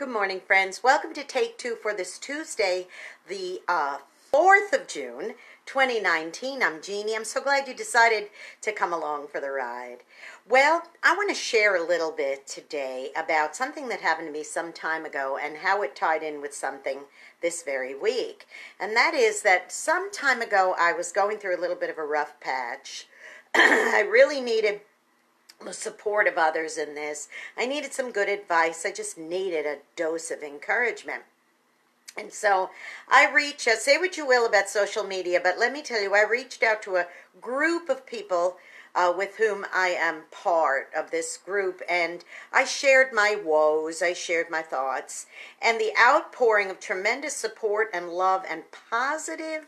Good morning, friends. Welcome to Take Two for this Tuesday, the uh, 4th of June, 2019. I'm Jeanne. I'm so glad you decided to come along for the ride. Well, I want to share a little bit today about something that happened to me some time ago and how it tied in with something this very week. And that is that some time ago I was going through a little bit of a rough patch. I really needed the support of others in this. I needed some good advice. I just needed a dose of encouragement. And so I reached out, say what you will about social media, but let me tell you, I reached out to a group of people uh, with whom I am part of this group, and I shared my woes, I shared my thoughts, and the outpouring of tremendous support and love and positive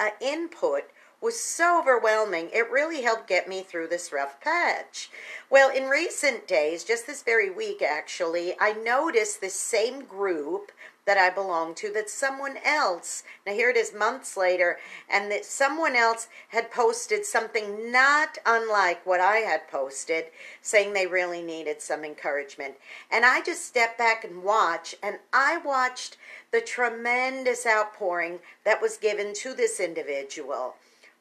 uh, input was so overwhelming, it really helped get me through this rough patch. Well, in recent days, just this very week actually, I noticed this same group that I belong to that someone else, now here it is months later, and that someone else had posted something not unlike what I had posted, saying they really needed some encouragement. And I just stepped back and watched, and I watched the tremendous outpouring that was given to this individual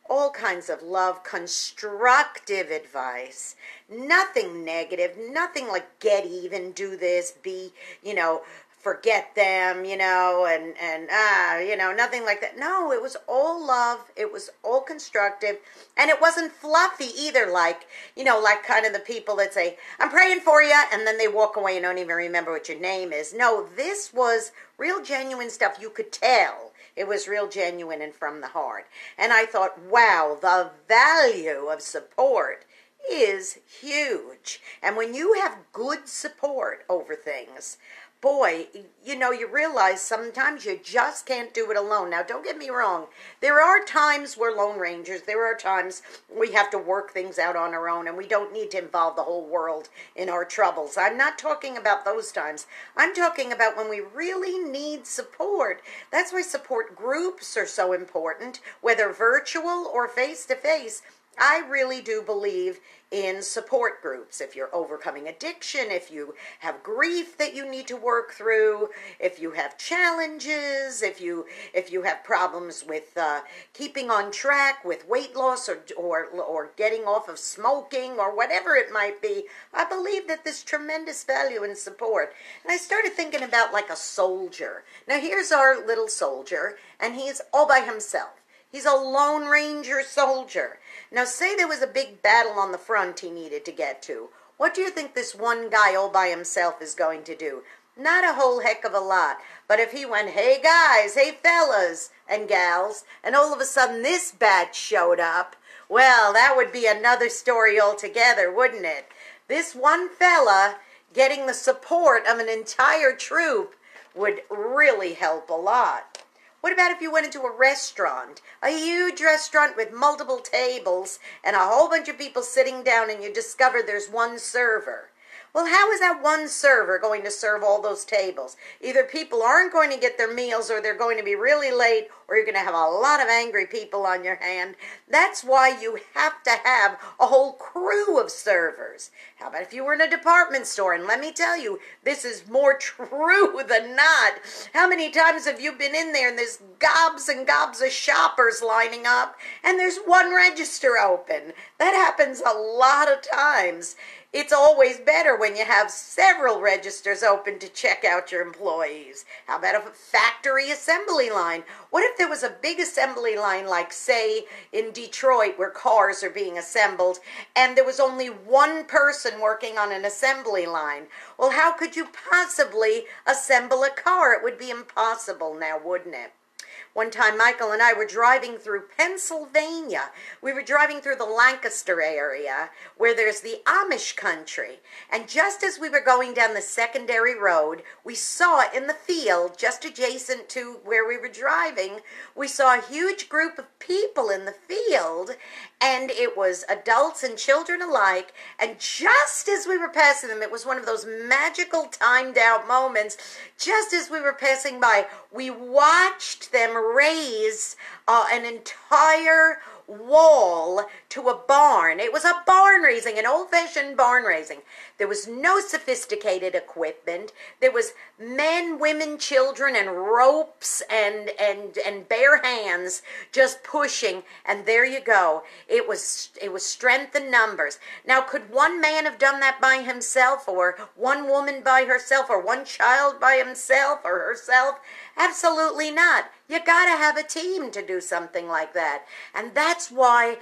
all kinds of love, constructive advice, nothing negative, nothing like get even, do this, be, you know, forget them, you know, and and ah, you know, nothing like that. No, it was all love. It was all constructive, and it wasn't fluffy either. Like you know, like kind of the people that say, "I'm praying for you," and then they walk away and don't even remember what your name is. No, this was real, genuine stuff. You could tell it was real, genuine, and from the heart. And I thought, wow, the value of support is huge. And when you have good support over things, boy, you know, you realize sometimes you just can't do it alone. Now, don't get me wrong. There are times we're Lone Rangers. There are times we have to work things out on our own and we don't need to involve the whole world in our troubles. I'm not talking about those times. I'm talking about when we really need support. That's why support groups are so important, whether virtual or face to face I really do believe in support groups. If you're overcoming addiction, if you have grief that you need to work through, if you have challenges, if you if you have problems with uh, keeping on track with weight loss or, or or getting off of smoking or whatever it might be, I believe that there's tremendous value in support. And I started thinking about like a soldier. Now here's our little soldier, and he's all by himself. He's a Lone Ranger soldier. Now, say there was a big battle on the front he needed to get to. What do you think this one guy all by himself is going to do? Not a whole heck of a lot. But if he went, hey guys, hey fellas and gals, and all of a sudden this batch showed up, well, that would be another story altogether, wouldn't it? This one fella getting the support of an entire troop would really help a lot. What about if you went into a restaurant, a huge restaurant with multiple tables and a whole bunch of people sitting down and you discover there's one server? Well, how is that one server going to serve all those tables? Either people aren't going to get their meals or they're going to be really late or you're going to have a lot of angry people on your hand. That's why you have to have a whole crew of servers. How about if you were in a department store? And let me tell you, this is more true than not. How many times have you been in there and there's gobs and gobs of shoppers lining up and there's one register open? That happens a lot of times. It's always better when you have several registers open to check out your employees. How about a factory assembly line? What if there was a big assembly line, like, say, in Detroit, where cars are being assembled, and there was only one person working on an assembly line? Well, how could you possibly assemble a car? It would be impossible now, wouldn't it? One time, Michael and I were driving through Pennsylvania. We were driving through the Lancaster area where there's the Amish country. And just as we were going down the secondary road, we saw in the field, just adjacent to where we were driving, we saw a huge group of people in the field. And it was adults and children alike. And just as we were passing them, it was one of those magical timed out moments. Just as we were passing by, we watched them raise uh, an entire wall to a barn. It was a barn raising, an old fashioned barn raising. There was no sophisticated equipment. There was men, women, children, and ropes and, and, and bare hands just pushing. And there you go. It was, it was strength in numbers. Now, could one man have done that by himself or one woman by herself or one child by himself or herself? Absolutely not. You got to have a team to do something like that. And that's why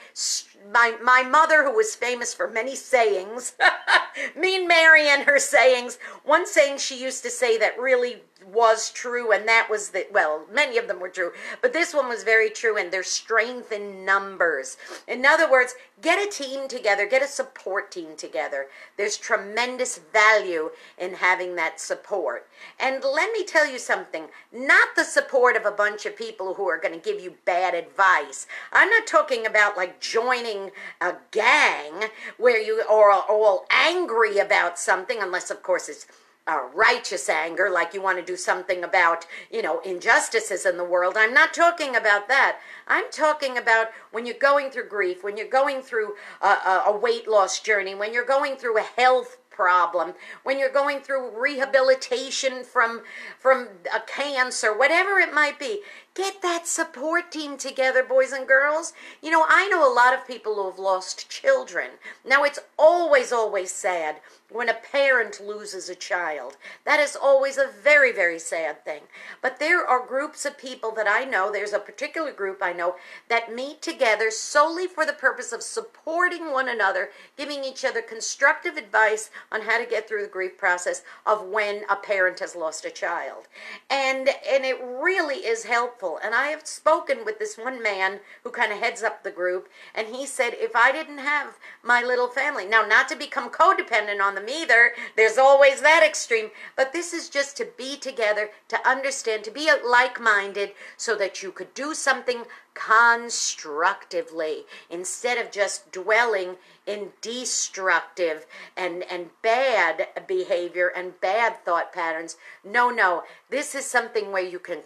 my, my mother, who was famous for many sayings, Mean Mary and her sayings, one saying she used to say that really was true, and that was that, well, many of them were true, but this one was very true, and there's strength in numbers. In other words, get a team together, get a support team together. There's tremendous value in having that support. And let me tell you something not the support of a bunch of people who are going to give you bad advice. I'm not talking about like joining a gang where you are all angry about something, unless, of course, it's uh, righteous anger, like you want to do something about, you know, injustices in the world. I'm not talking about that. I'm talking about when you're going through grief, when you're going through a, a, a weight loss journey, when you're going through a health problem, when you're going through rehabilitation from from a cancer, whatever it might be. Get that support team together, boys and girls. You know, I know a lot of people who have lost children. Now, it's always, always sad when a parent loses a child. That is always a very, very sad thing. But there are groups of people that I know, there's a particular group I know, that meet together solely for the purpose of supporting one another, giving each other constructive advice on how to get through the grief process of when a parent has lost a child. And, and it really is helpful helpful. And I have spoken with this one man who kind of heads up the group, and he said, if I didn't have my little family, now not to become codependent on them either, there's always that extreme, but this is just to be together, to understand, to be uh, like minded, so that you could do something constructively instead of just dwelling in destructive and, and bad behavior and bad thought patterns. No, no. This is something where you can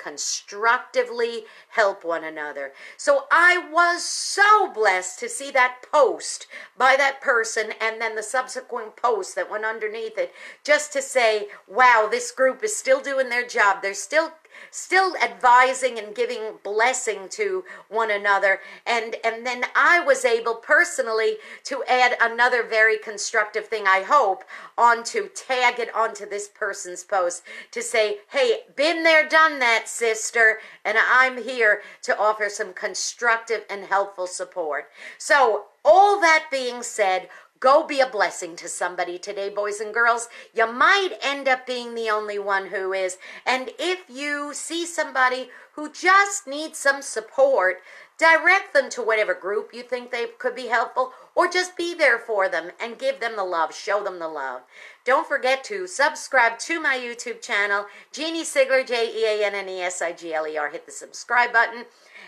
help one another. So I was so blessed to see that post by that person and then the subsequent post that went underneath it just to say, wow, this group is still doing their job. They're still still advising and giving blessing to one another. And and then I was able personally to add another very constructive thing I hope onto tag it onto this person's post to say hey been there done that sister and I'm here to offer some constructive and helpful support. So all that being said Go be a blessing to somebody today, boys and girls. You might end up being the only one who is. And if you see somebody who just needs some support, direct them to whatever group you think they could be helpful, or just be there for them and give them the love, show them the love. Don't forget to subscribe to my YouTube channel, Jeanne Sigler, J E A N N E S I G L E R. Hit the subscribe button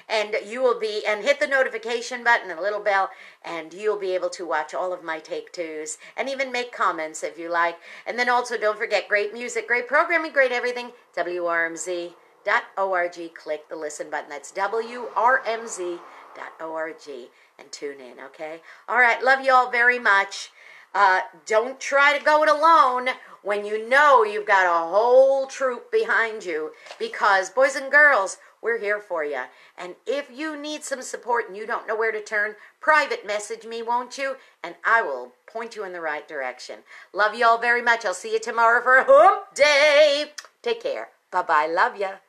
and you will be and hit the notification button and the little bell and you'll be able to watch all of my take twos and even make comments if you like. And then also don't forget great music great programming great everything. Wrmz.org click the listen button. That's wrmz.org and tune in okay? All right. Love you all very much uh, don't try to go it alone when you know you've got a whole troop behind you because boys and girls we're here for you. And if you need some support and you don't know where to turn, private message me, won't you? And I will point you in the right direction. Love you all very much. I'll see you tomorrow for a hump day. Take care. Bye bye. Love ya.